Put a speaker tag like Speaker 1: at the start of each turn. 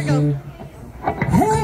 Speaker 1: we go.
Speaker 2: Hey!